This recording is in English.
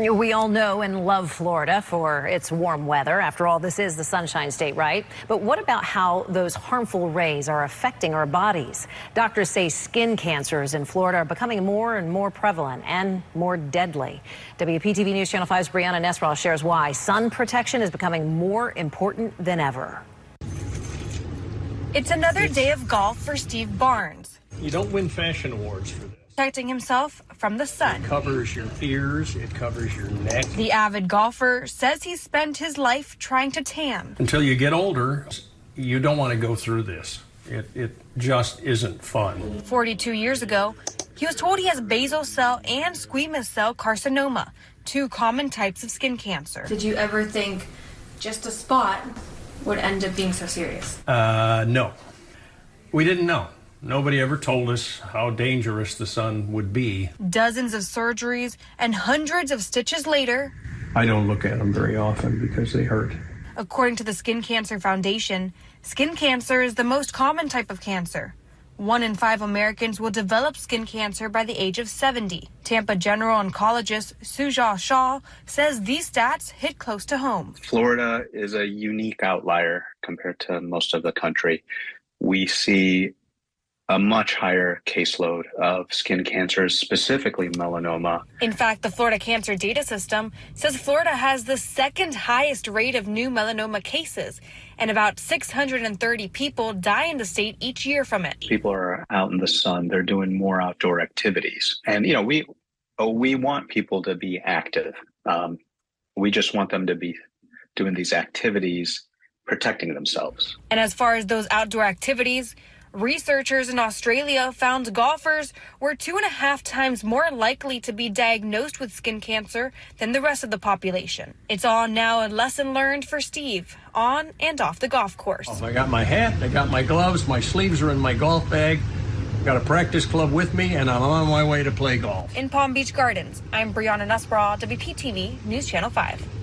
We all know and love Florida for its warm weather. After all, this is the Sunshine State, right? But what about how those harmful rays are affecting our bodies? Doctors say skin cancers in Florida are becoming more and more prevalent and more deadly. WPTV News Channel 5's Brianna Nesrall shares why sun protection is becoming more important than ever. It's another day of golf for Steve Barnes. You don't win fashion awards for this. Protecting himself from the sun. It covers your ears, it covers your neck. The avid golfer says he spent his life trying to tan. Until you get older, you don't want to go through this. It, it just isn't fun. 42 years ago, he was told he has basal cell and squamous cell carcinoma, two common types of skin cancer. Did you ever think just a spot would end up being so serious? Uh, no. We didn't know. Nobody ever told us how dangerous the sun would be. Dozens of surgeries and hundreds of stitches later. I don't look at them very often because they hurt. According to the Skin Cancer Foundation, skin cancer is the most common type of cancer. One in five Americans will develop skin cancer by the age of 70. Tampa general oncologist Sujal Shah says these stats hit close to home. Florida is a unique outlier compared to most of the country. We see a much higher caseload of skin cancers, specifically melanoma. In fact, the Florida Cancer Data System says Florida has the second highest rate of new melanoma cases, and about 630 people die in the state each year from it. People are out in the sun, they're doing more outdoor activities. And, you know, we, we want people to be active. Um, we just want them to be doing these activities, protecting themselves. And as far as those outdoor activities, Researchers in Australia found golfers were two and a half times more likely to be diagnosed with skin cancer than the rest of the population. It's all now a lesson learned for Steve on and off the golf course. Oh, I got my hat, I got my gloves, my sleeves are in my golf bag. Got a practice club with me, and I'm on my way to play golf. In Palm Beach Gardens, I'm Brianna Nussbaugh, WPTV News Channel 5.